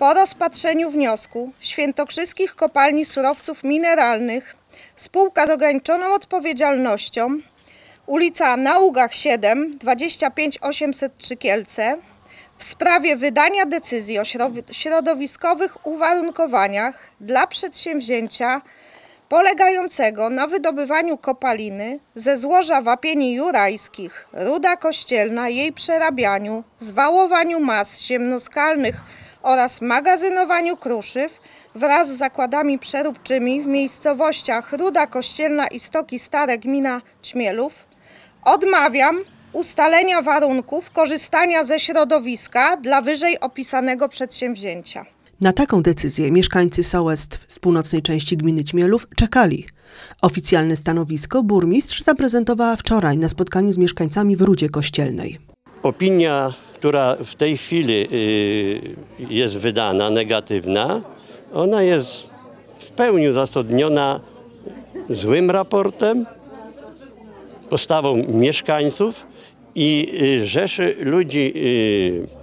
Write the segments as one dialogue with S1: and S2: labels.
S1: Po rozpatrzeniu wniosku Świętokrzyskich Kopalni Surowców Mineralnych spółka z ograniczoną odpowiedzialnością ulica Naugach 7 25 803 Kielce w sprawie wydania decyzji o środowiskowych uwarunkowaniach dla przedsięwzięcia polegającego na wydobywaniu kopaliny ze złoża wapieni jurajskich, ruda kościelna, jej przerabianiu, zwałowaniu mas ziemnoskalnych oraz magazynowaniu kruszyw wraz z zakładami przeróbczymi w miejscowościach Ruda Kościelna i Stoki Stare gmina Ćmielów odmawiam ustalenia warunków korzystania ze środowiska dla wyżej opisanego przedsięwzięcia.
S2: Na taką decyzję mieszkańcy sołectw z północnej części gminy Ćmielów czekali. Oficjalne stanowisko burmistrz zaprezentowała wczoraj na spotkaniu z mieszkańcami w Rudzie Kościelnej.
S3: Opinia, która w tej chwili y, jest wydana, negatywna, ona jest w pełni uzasadniona złym raportem, postawą mieszkańców i y, rzeszy ludzi y,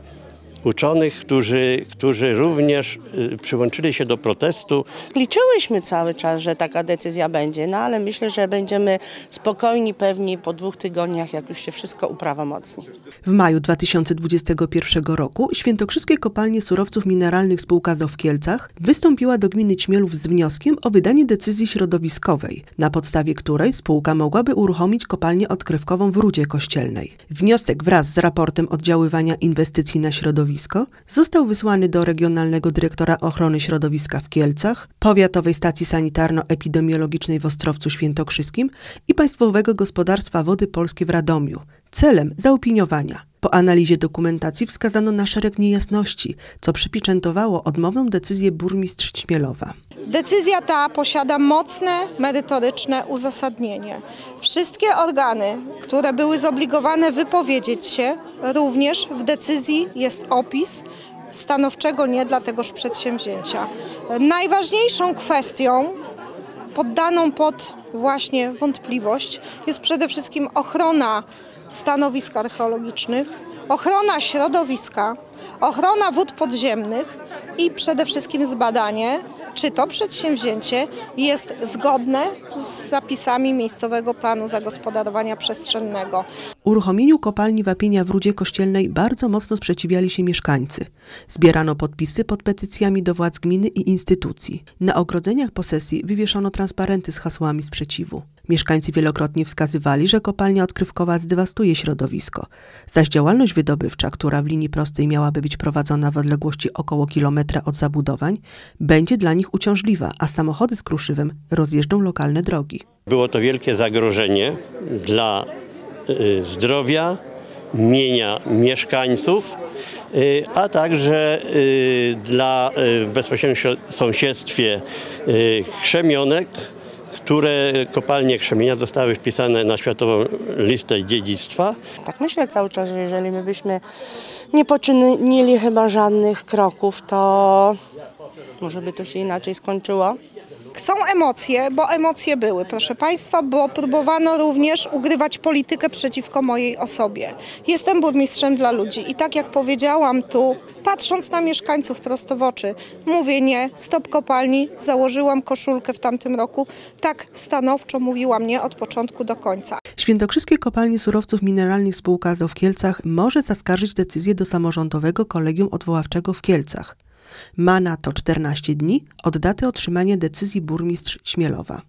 S3: uczonych, którzy, którzy również y, przyłączyli się do protestu.
S4: Liczyłyśmy cały czas, że taka decyzja będzie, no ale myślę, że będziemy spokojni, pewni po dwóch tygodniach, jak już się wszystko uprawomocni.
S2: W maju 2021 roku Świętokrzyskie Kopalnie Surowców Mineralnych spółka ZO w Kielcach wystąpiła do gminy Ćmielów z wnioskiem o wydanie decyzji środowiskowej, na podstawie której spółka mogłaby uruchomić kopalnię odkrywkową w Rudzie Kościelnej. Wniosek wraz z raportem oddziaływania inwestycji na środowisko został wysłany do Regionalnego Dyrektora Ochrony Środowiska w Kielcach, Powiatowej Stacji Sanitarno-Epidemiologicznej w Ostrowcu Świętokrzyskim i Państwowego Gospodarstwa Wody Polskie w Radomiu celem zaopiniowania. Po analizie dokumentacji wskazano na szereg niejasności, co przypieczętowało odmowną decyzję burmistrz Ćmielowa.
S1: Decyzja ta posiada mocne, merytoryczne uzasadnienie. Wszystkie organy, które były zobligowane wypowiedzieć się, również w decyzji jest opis stanowczego nie dla tegoż przedsięwzięcia. Najważniejszą kwestią poddaną pod właśnie wątpliwość jest przede wszystkim ochrona stanowisk archeologicznych, ochrona środowiska, ochrona wód podziemnych i przede wszystkim zbadanie, czy to przedsięwzięcie jest zgodne z zapisami miejscowego planu zagospodarowania przestrzennego.
S2: Uruchomieniu kopalni wapienia w Rudzie Kościelnej bardzo mocno sprzeciwiali się mieszkańcy. Zbierano podpisy pod petycjami do władz gminy i instytucji. Na ogrodzeniach posesji wywieszono transparenty z hasłami sprzeciwu. Mieszkańcy wielokrotnie wskazywali, że kopalnia odkrywkowa zdewastuje środowisko, zaś działalność wydobywcza, która w linii prostej miałaby być prowadzona w odległości około kilometra od zabudowań, będzie dla nich uciążliwa, a samochody z kruszywem rozjeżdżą lokalne drogi.
S3: Było to wielkie zagrożenie dla zdrowia, mienia mieszkańców, y, a także y, dla y, w bezpośrednim sąsiedztwie y, krzemionek, które kopalnie krzemienia zostały wpisane na Światową Listę Dziedzictwa.
S4: Tak myślę cały czas, że jeżeli my byśmy nie poczynili chyba żadnych kroków, to może by to się inaczej skończyło.
S1: Są emocje, bo emocje były, proszę Państwa, bo próbowano również ugrywać politykę przeciwko mojej osobie. Jestem burmistrzem dla ludzi i tak jak powiedziałam tu, patrząc na mieszkańców prosto w oczy, mówię nie, stop kopalni, założyłam koszulkę w tamtym roku, tak stanowczo mówiłam nie od początku do końca.
S2: Świętokrzyskie Kopalnie Surowców Mineralnych spółka ZO w Kielcach może zaskarżyć decyzję do samorządowego kolegium odwoławczego w Kielcach. Ma na to 14 dni od daty otrzymania decyzji burmistrz Śmielowa.